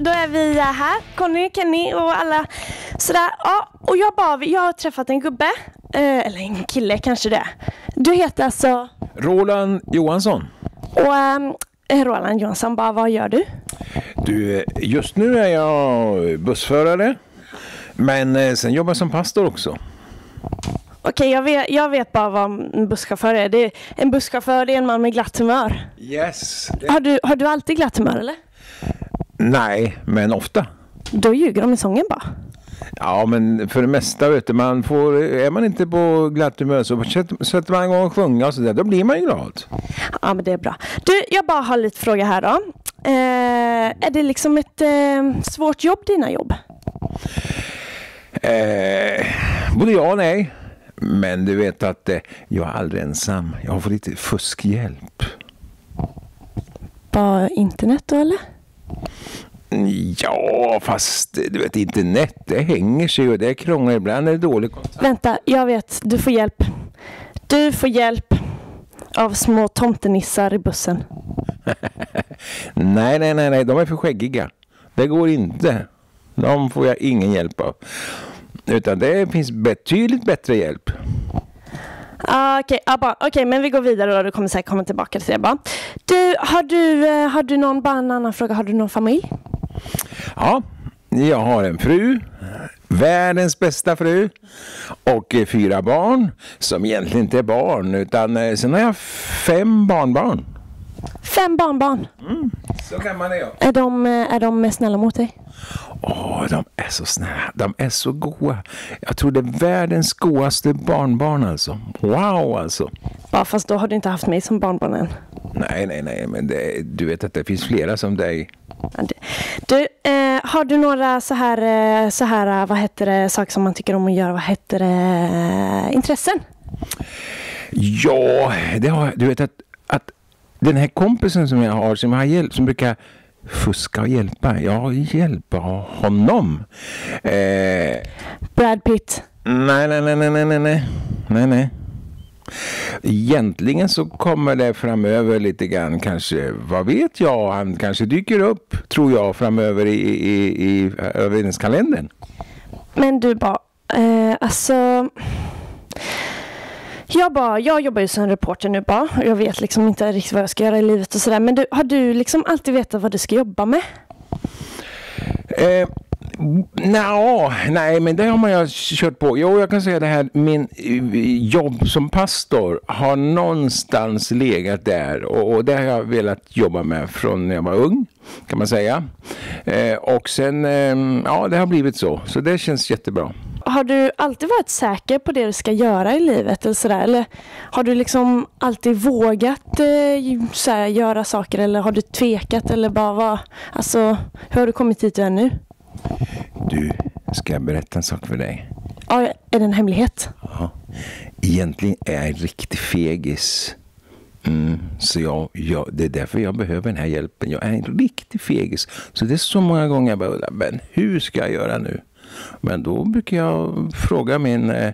Då, är vi här. Conny, Kenny och alla sådär. Ja, och jag bara, jag har träffat en gubbe. Eh, eller en kille kanske det. Du heter alltså? Roland Johansson. Och ehm, Roland Johansson, bara vad gör du? Du, just nu är jag bussförare. Men eh, sen jobbar jag som pastor också. Okej, jag, vet, jag vet bara vad en busschaufför är. Det är en busschaufför det är en man med glatt humör. Yes. Har du, har du alltid glatt humör eller? Nej, men ofta. Då ljuger de i sången bara. Ja, men för det mesta vet du, man får, är man inte på glatt humör så sätter- man igång och sjunga och sådär, då blir man ju glad. Ja, men det är bra. Du, jag bara har lite fråga här då. Eh, är det liksom ett eh, svårt jobb, dina jobb? Eh, både ja och nej. Men du vet att eh, jag är aldrig ensam. Jag har fått lite fuskhjälp. Bara internet då eller? Ja, fast du vet internet, det hänger sig och det krånglar. Ibland är det dålig kontakt. Vänta, jag vet. Du får hjälp. Du får hjälp av små tomtenissar i bussen. Nej, nej, nej, nej, de är för skäggiga. Det går inte. De får jag ingen hjälp av. Utan det finns betydligt bättre hjälp. Ah, Okej, ah, bara- okej, men vi går vidare då. Du kommer säkert komma tillbaka till det bara. Du, har du, eh, har du någon, bara en annan fråga, har du någon familj? Ja, jag har en fru. Världens bästa fru. Och eh, fyra barn. Som egentligen inte är barn. Utan eh, sen har jag fem barnbarn. Fem barnbarn. Så kan man det Är de, eh, är de snälla mot dig? Åh, de är så snälla. De är så goa. Jag tror det är världens godaste barnbarn alltså. Wow alltså. Bara fast då har du inte haft mig som barnbarn än. Nej, nej, nej, men det, du vet att det finns flera som dig. Ja, Du, eh, har du några så här, eh, så här, eh, vad heter det, saker som man tycker om att göra, vad heter det, intressen? Ja, det har, du vet att, att den här kompisen som jag har som, har hjälp, som brukar fuska och hjälpa. Jag hjälper honom. Eh... Brad Pitt. Nej, nej, nej, nej, nej, nej, nej, nej. Egentligen så kommer det framöver lite grann kanske, vad vet jag, han kanske dyker upp tror jag framöver i, i, i, i överenskalendern. Men du bara, eh, alltså jag bara, jag jobbar ju som reporter nu bara. och Jag vet liksom inte riktigt vad jag ska göra i livet och sådär. Men du, har du liksom alltid vetat vad du ska jobba med? Eh, Nja, nej men det har man ju kört på. Jo, jag kan säga det här, min eh, jobb som pastor har någonstans legat där och, och det har jag velat jobba med från när jag var ung, kan man säga. Eh, och sen, eh, ja det har blivit så, så det känns jättebra. Har du alltid varit säker på det du ska göra i livet eller sådär? Eller har du liksom alltid vågat eh, såhär, göra saker eller har du tvekat eller bara vad? Alltså, hur har du kommit dit du är nu? Du, ska jag berätta en sak för dig? Ja, är det en hemlighet? Ja. Egentligen är jag en riktig fegis. Mm, så jag, jag, det är därför jag behöver den här hjälpen. Jag är en riktig fegis. Så det är så många gånger jag bara men hur ska jag göra nu? Men då brukar jag fråga min eh,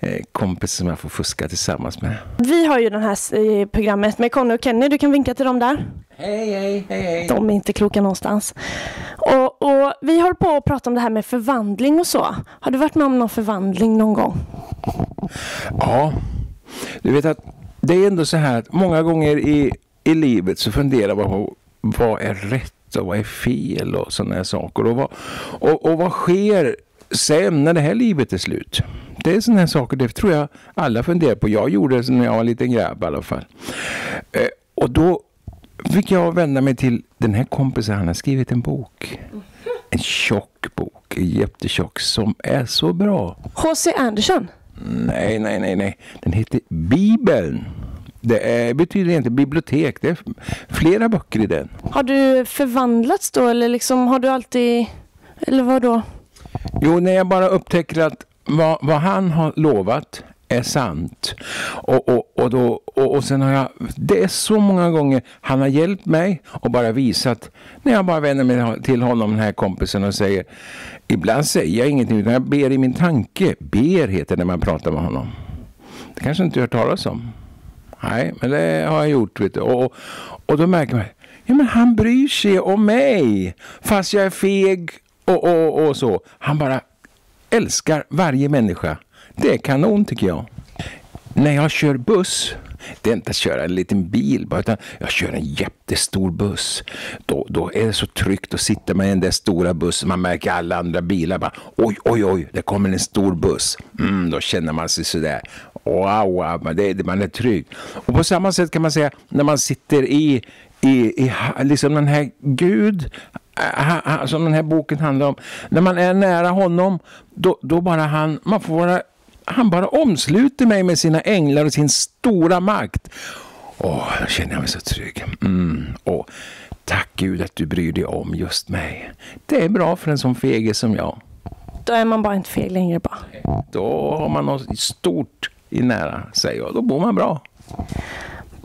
eh, kompis som jag får fuska tillsammans med. Vi har ju det här eh, programmet med Conny och Kenny. Du kan vinka till dem där. Hej, hej, hej, hej. De är inte kloka någonstans. Och, och vi håller på att prata om det här med förvandling och så. Har du varit med om någon förvandling någon gång? Ja, du vet att det är ändå så här att många gånger i, i livet så funderar man på vad är rätt och vad är fel och sådana här saker. Och vad, och, och vad sker sen när det här livet är slut? Det är sådana här saker, det tror jag alla funderar på. Jag gjorde det när jag var en liten grabb i alla fall. Eh, och då fick jag vända mig till den här kompisen, han har skrivit en bok. En tjock bok, jättetjock, som är så bra. H.C. Andersen? Nej, nej, nej, nej. Den heter Bibeln. Det är, betyder inte bibliotek. Det är flera böcker i den. Har du förvandlats då eller liksom har du alltid... Eller vad då? Jo, när jag bara upptäcker att vad, vad han har lovat är sant. Och, och, och, då, och, och sen har jag, det är så många gånger han har hjälpt mig och bara visat, när jag bara vänder mig till honom, den här kompisen och säger, ibland säger jag ingenting utan jag ber i min tanke. Ber heter det när man pratar med honom. Det kanske inte hört talas om. Nej, men det har jag gjort. Vet du. Och, och då märker man, Ja, men han bryr sig om mig. Fast jag är feg och, och, och så. Han bara älskar varje människa. Det är kanon tycker jag. När jag kör buss, det är inte att köra en liten bil bara, utan jag kör en jättestor buss. Då, då är det så tryggt att sitta med den där stora bussen. Man märker alla andra bilar bara, oj, oj, oj, det kommer en stor buss. Mm, då känner man sig sådär, wow, wow man, det, man är trygg. Och på samma sätt kan man säga när man sitter i, i, i liksom den här Gud, som den här boken handlar om. När man är nära honom, då, då bara han, man får vara han bara omsluter mig med sina änglar och sin stora makt. Åh, då känner jag mig så trygg. Mm. Och tack Gud att du bryr dig om just mig. Det är bra för en sån fege som jag. Då är man bara inte feg längre bara. Då har man något stort i nära sig och då bor man bra.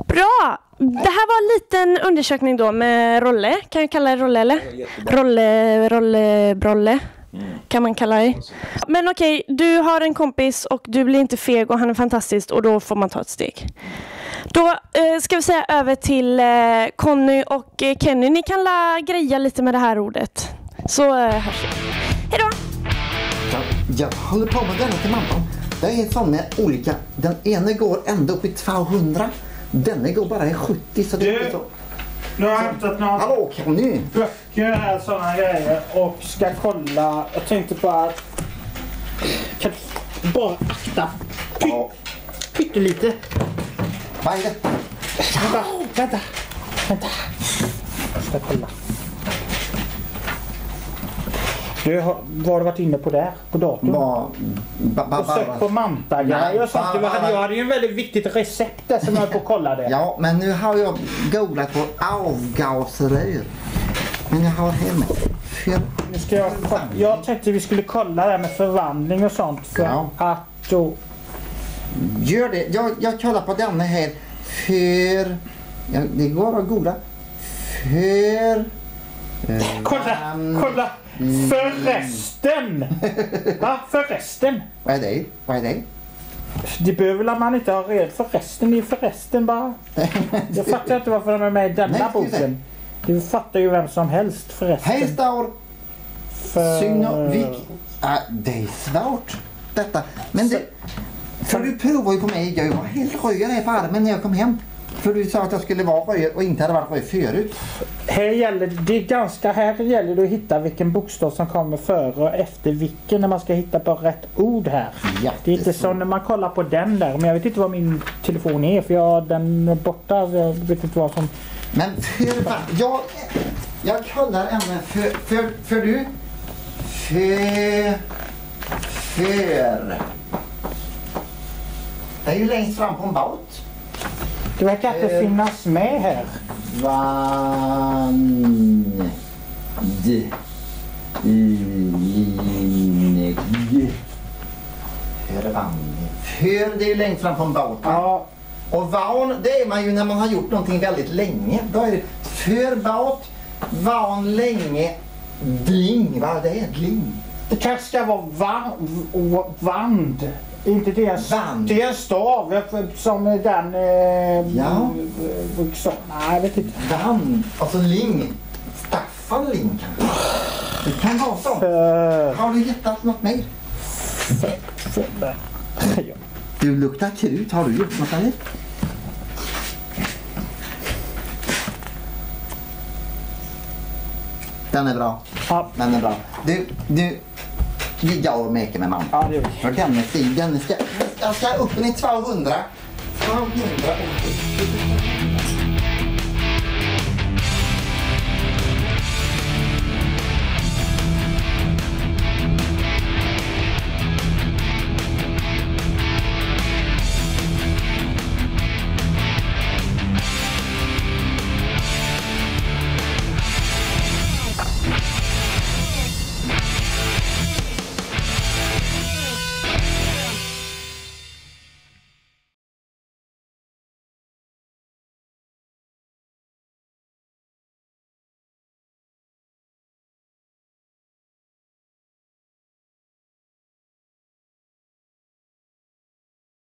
Bra! Det här var en liten undersökning då med Rolle. Kan jag kalla det Rolle eller? Rolle, Rolle, Brolle. Kan man kalla dig. Men okej, du har en kompis och du blir inte feg och han är fantastisk och då får man ta ett steg. Då eh, ska vi säga över till eh, Conny och eh, Kenny. Ni kan la greja lite med det här ordet. Så eh, hörs vi. Hej då! Jag, jag håller på med denna till mamman. Det är en sån med olika. Den ena går ända upp i 200. Denna går bara i 70. Så det är Du. inte så. Nu har jag hämtat några Hallå Conny! böcker här, sådana grejer och ska kolla. Jag tänkte bara att... Kan du bara akta py, Ja. pyttelite? Vad är detta? Vänta, vänta, vänta. Jag ska kolla. Du, har, vad har du varit inne på där? På datorn? Ba, ba, ba, Och sökt på mantagrejer och sånt. Du hade, jag hade ju en väldigt viktigt recept där som jag höll på att kolla det. Ja, men nu har jag googlat på avgasrör. Men jag har hemma. Nu ska jag, jag tänkte vi skulle kolla det här med förvandling och sånt. För Ja. att då... gör det. Jag, jag kollar på denna här. För... Ja, det går att googla. För... eh, Kolla! Kolla! Förresten! Va? Förresten? Vad är det? Vad är det? Det behöver man inte ha red förresten. Det är förresten bara. Jag fattar inte varför de är med i denna Nej, boken. Du fattar ju vem som helst förresten. Hej står För... Synovik. Ah, det är svårt detta. Men det, för du provar ju på mig. Jag var helt röd på armen när jag kom hem. För du sa att jag skulle vara röd och inte hade varit röd förut. Här gäller det är ganska här gäller det att hitta vilken bokstav som kommer före och efter vilken när man ska hitta på rätt ord här. Ja, Det är inte som när man kollar på den där. Men jag vet inte vad min telefon är för jag, den är borta. så Jag vet inte vad som... Men för. Jag, jag kollar ämnen för, för, för du. För. För. Det är ju längst fram på en båt. Det verkar inte Eh. finnas med här. Van... D... Ineg... För van... För det är ju längst fram på en va? Ja, Och van, det är man ju när man har gjort någonting väldigt länge. Då är det för båt, van länge, dling. Vad är det? Dling. det kanske ska vara va, vand. Inte en, Vand. det är en stav som den... Eh, Ja. Vuxen. Nej, jag vet inte. Van, alltså ling. Staffan Ling kanske. Det kan vara så. För, Har du gittat något mer? för, för, ja. Du luktar krut. Har du gjort något eller? Den är bra. Ja, Den är bra. Du, du. Går och meker med mamma. ja, det gör vi. För den är fin. Den ska, jag ska upp i 200. 200.